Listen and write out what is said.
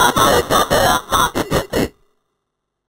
Oh my god!